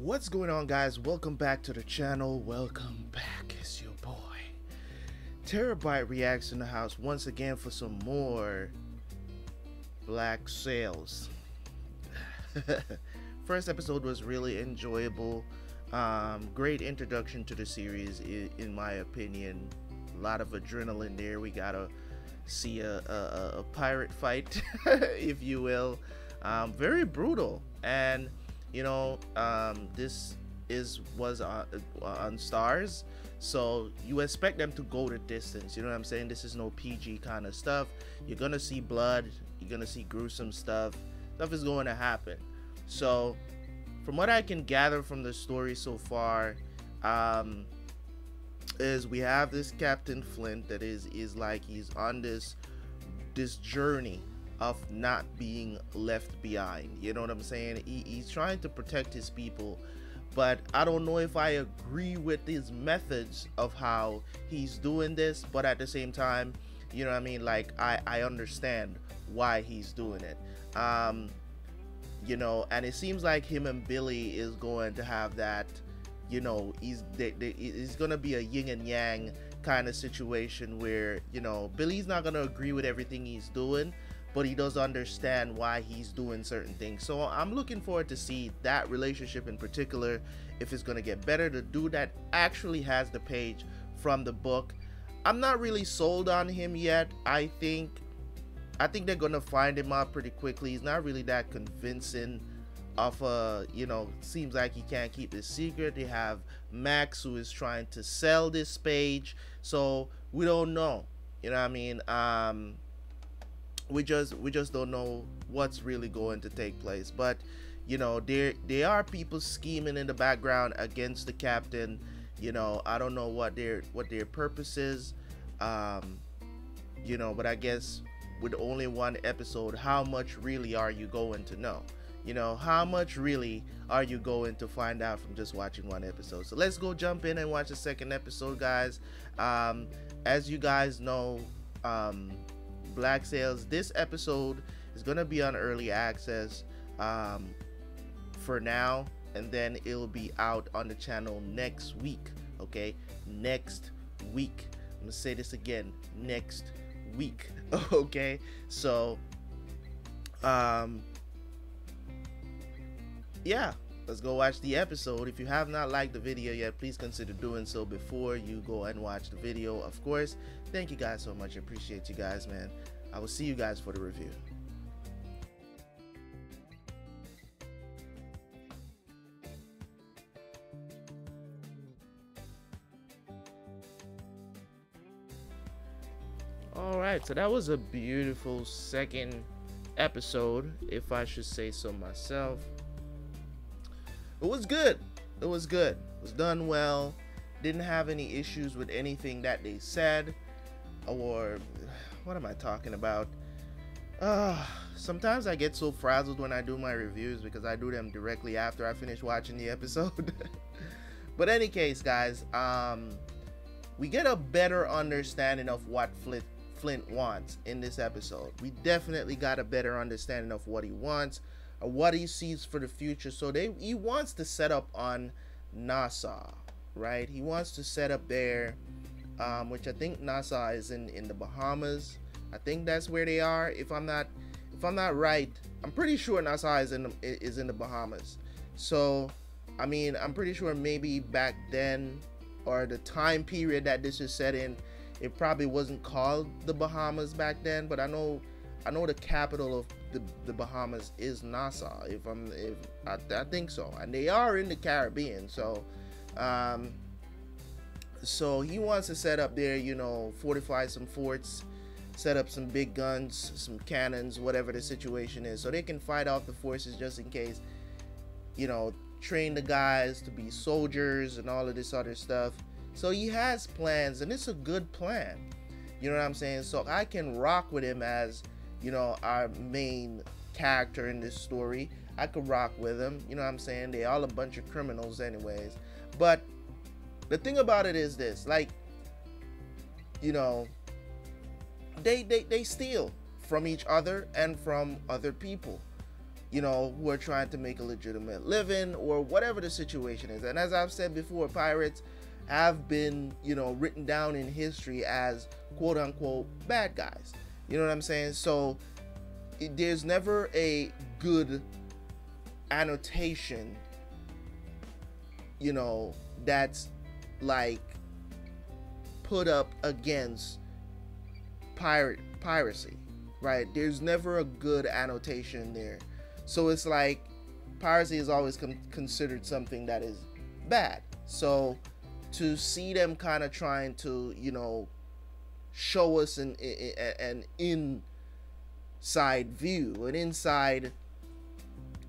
What's going on guys? Welcome back to the channel. Welcome back. It's your boy. Terabyt reacts in the house once again for some more Black Sails. First episode was really enjoyable. Um, great introduction to the series in my opinion. A lot of adrenaline there. We gotta see a, a, a pirate fight, if you will. Um, very brutal and you know um, this is was on, on Starz so you expect them to go the distance you know what i'm saying? This is no pg kind of stuff. You're gonna see blood you're gonna see gruesome stuff. Stuff is going to happen. So from what i can gather from the story so far um is we have this captain flint that is is like he's on this this journey of not being left behind. You know what I'm saying? He, he's trying to protect his people, but I don't know if I agree with his methods of how he's doing this. But at the same time, you know what I mean? Like I I understand why he's doing it. Um, you know, and it seems like him and Billy is going to have that. You know, he's they, they, it's gonna be a yin and yang kind of situation where you know Billy's not gonna agree with everything he's doing but he does understand why he's doing certain things. So I'm looking forward to see that relationship in particular, if it's going to get better. The dude that actually has the page from the book. I'm not really sold on him yet. I think I think they're gonna find him out pretty quickly. He's not really that convincing of a you know seems like he can't keep the secret they have max who is trying to sell this page so we don't know you know what i mean um we just we just don't know what's really going to take place. But you know there there are people scheming in the background against the captain. You know i don't know what their what their purpose is. Um you know but i guess with only one episode how much really are you going to know? You know how much really are you going to find out from just watching one episode? So let's go jump in and watch the second episode guys. Um as you guys know um Black Sails. This episode is gonna be on early access um, for now, and then it'll be out on the channel next week. Okay, next week. I'm gonna say this again. Next week. okay, so um, yeah let's go watch the episode if you have not liked the video yet please consider doing so before you go and watch the video of course thank you guys so much I appreciate you guys man I will see you guys for the review Alright, so that was a beautiful second episode, if I should say so myself it was good. It was good. It was done well. Didn't have any issues with anything that they said. Or what am I talking about? Uh, sometimes I get so frazzled when I do my reviews because I do them directly after I finish watching the episode. but any case, guys, um, we get a better understanding of what Flint Flint wants in this episode. We definitely got a better understanding of what he wants what he sees for the future. So they he wants to set up on Nassau, right? He wants to set up there, um, which I think Nassau is in in the Bahamas. I think that's where they are. If I'm not if I'm not right, I'm pretty sure Nassau is in the, is in the Bahamas. So, I mean, I'm pretty sure maybe back then or the time period that this is set in, it probably wasn't called the Bahamas back then. But I know I know the capital of the, the Bahamas is Nassau. If I'm, if I, I, think so, and they are in the Caribbean. So, um, so he wants to set up there, you know, fortify some forts, set up some big guns, some cannons, whatever the situation is, so they can fight off the forces just in case. You know, train the guys to be soldiers and all of this other stuff. So he has plans, and it's a good plan. You know what I'm saying? So I can rock with him as you know, our main character in this story. I could rock with him. You know what I'm saying? They all a bunch of criminals anyways. But the thing about it is this, like, you know, they they, they steal from each other and from other people. you know, who are trying to make a legitimate living or whatever the situation is. And as I've said before, pirates have been, you know, written down in history as quote unquote bad guys. You know what I'm saying? So it, there's never a good annotation, you know, that's like put up against pirate piracy, right? There's never a good annotation there. So it's like piracy is always con- considered something that is bad. So to see them kind of trying to, you know, show us an, an inside view, an inside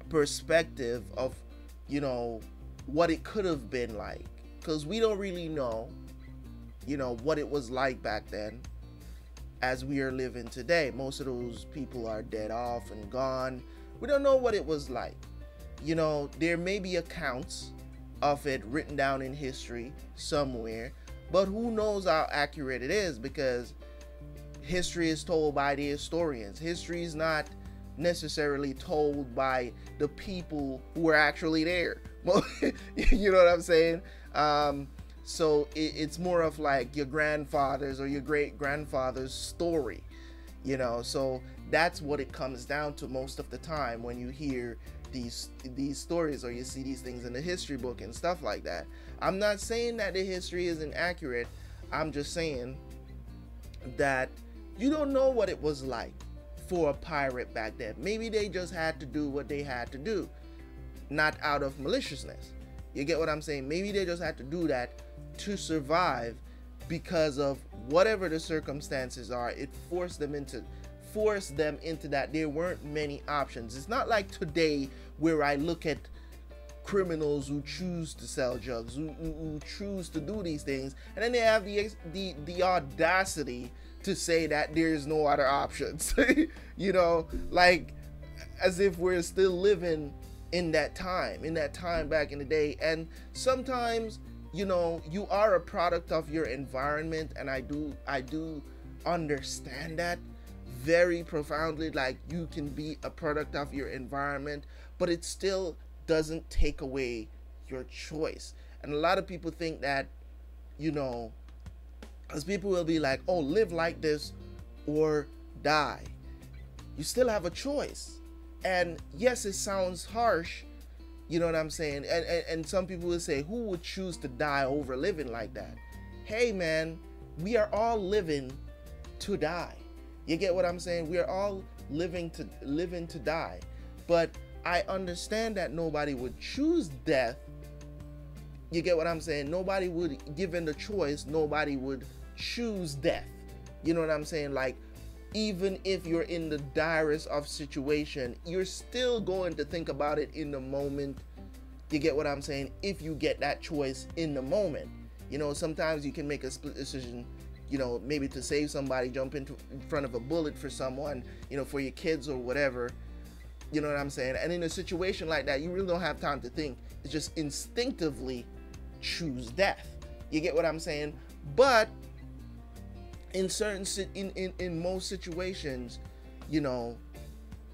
perspective of, you know, what it could have been like. Because we don't really know, you know, what it was like back then as we are living today. Most of those people are dead off and gone. We don't know what it was like. You know, there may be accounts of it written down in history somewhere, but who knows how accurate it is because history is told by the historians. History is not necessarily told by the people who were actually there. you know what I'm saying? Um, so it, it's more of like your grandfather's or your great grandfather's story, you know. So that's what it comes down to most of the time when you hear these these stories or you see these things in the history book and stuff like that. I'm not saying that the history isn't accurate. I'm just saying that you don't know what it was like for a pirate back then. Maybe they just had to do what they had to do, not out of maliciousness. You get what I'm saying? Maybe they just had to do that to survive because of whatever the circumstances are. It forced them into forced them into that. There weren't many options. It's not like today where I look at criminals who choose to sell drugs, who, who, who choose to do these things, and then they have the the the audacity to say that there's no other options. you know, like as if we're still living in that time, in that time back in the day. And sometimes, you know, you are a product of your environment, and I do I do understand that very profoundly. Like you can be a product of your environment, but it still doesn't take away your choice. And a lot of people think that, you know, because people will be like, oh, live like this or die. You still have a choice. And yes, it sounds harsh, you know what I'm saying? And, and, and some people will say, who would choose to die over living like that? Hey, man, we are all living to die. You get what I'm saying? We are all living to living to die. But I understand that nobody would choose death. You get what I'm saying? Nobody would, given the choice, nobody would choose death. You know what I'm saying? Like, even if you're in the direst of situation, you're still going to think about it in the moment. You get what I'm saying? If you get that choice in the moment. You know, sometimes you can make a split decision, you know, maybe to save somebody, jump into in front of a bullet for someone, you know, for your kids or whatever. You know what I'm saying? And in a situation like that, you really don't have time to think. It's just instinctively choose death. You get what I'm saying? But in certain in, in in most situations you know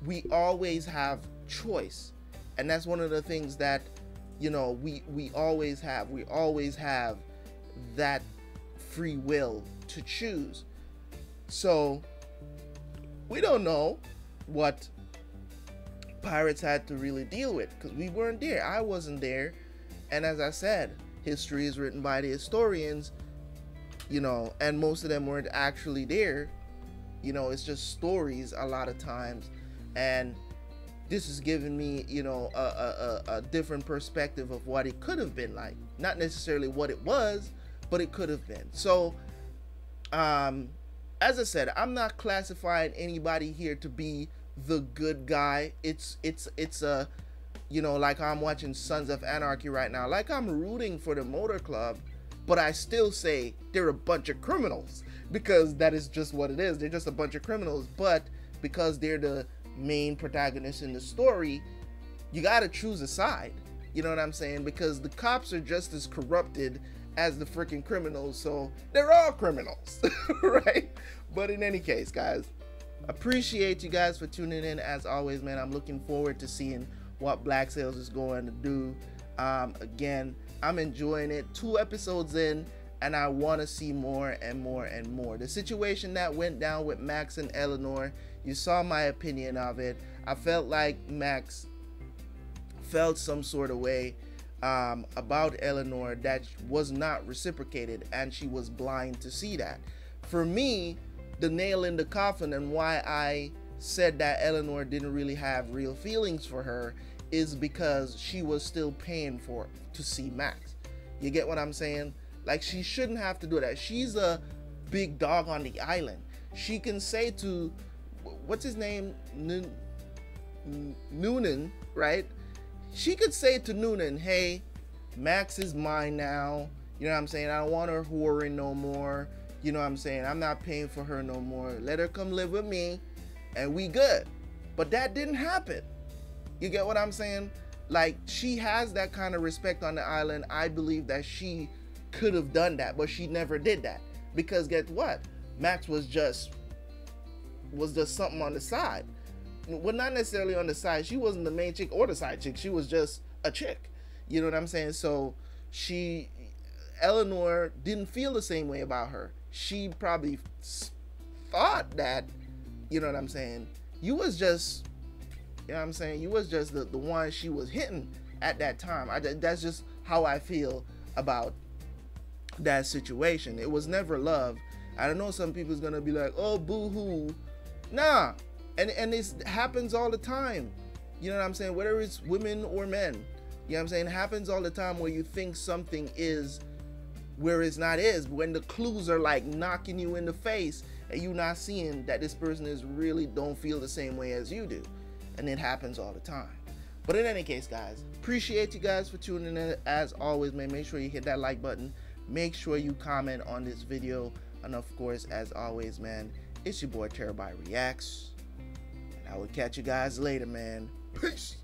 we always have choice. And that's one of the things that you know we we always have we always have that free will to choose. So we don't know what pirates had to really deal with because we weren't there. I wasn't there. And as i said history is written by the historians you know, and most of them weren't actually there. You know, it's just stories a lot of times, and this is giving me, you know, a, a, a different perspective of what it could have been like. Not necessarily what it was, but it could have been. So, um, as I said, I'm not classifying anybody here to be the good guy. It's it's it's a you know, like I'm watching Sons of Anarchy right now. Like I'm rooting for the Motor Club but I still say they're a bunch of criminals because that is just what it is. They're just a bunch of criminals, but because they're the main protagonists in the story, you got to choose a side. You know what I'm saying? Because the cops are just as corrupted as the freaking criminals, so they're all criminals, right? But in any case, guys, appreciate you guys for tuning in as always, man. I'm looking forward to seeing what Black Sails is going to do. Um, again, I'm enjoying it. Two episodes in, and I want to see more and more and more. The situation that went down with Max and Eleanor, you saw my opinion of it. I felt like Max felt some sort of way um, about Eleanor that was not reciprocated, and she was blind to see that. For me, the nail in the coffin and why I said that Eleanor didn't really have real feelings for her is because she was still paying for to see Max. You get what I'm saying? Like she shouldn't have to do that. She's a big dog on the island. She can say to what's his name Noonan, right? She could say to Noonan, "Hey, Max is mine now. You know what I'm saying? I don't want her whoring no more. You know what I'm saying? I'm not paying for her no more. Let her come live with me and we good. But that didn't happen. You get what I'm saying? Like she has that kind of respect on the island. I believe that she could have done that, but she never did that. Because guess what? Max was just was just something on the side. Well, not necessarily on the side. She wasn't the main chick or the side chick. She was just a chick. You know what I'm saying? So she Eleanor didn't feel the same way about her she probably thought that, you know what I'm saying, you was just, you know what I'm saying, you was just the, the one she was hitting at that time. I, that's just how I feel about that situation. It was never love. I don't know some people's gonna be like, oh boo hoo. Nah. And and this happens all the time. You know what I'm saying? Whether it's women or men. You know what I'm saying? It happens all the time where you think something is where it's not is when the clues are like knocking you in the face and you not seeing that this person is really don't feel the same way as you do and it happens all the time. But in any case guys appreciate you guys for tuning in. As always man make sure you hit that like button. Make sure you comment on this video. And of course as always man it's your boy terabyt reacts. And i will catch you guys later man. Peace